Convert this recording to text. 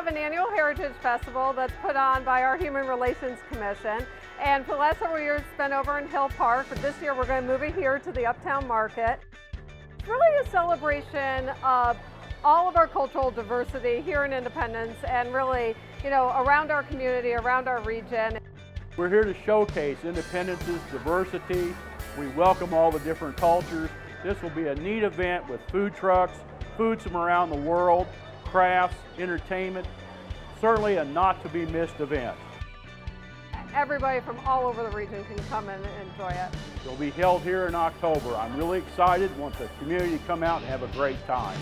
have an annual Heritage Festival that's put on by our Human Relations Commission. And for the last several years, it's been over in Hill Park, but this year we're going to move it here to the Uptown Market. It's really a celebration of all of our cultural diversity here in Independence and really, you know, around our community, around our region. We're here to showcase Independence's diversity. We welcome all the different cultures. This will be a neat event with food trucks, foods from around the world, crafts, entertainment. Certainly a not to be missed event. Everybody from all over the region can come and enjoy it. It'll be held here in October. I'm really excited, want the community to come out and have a great time.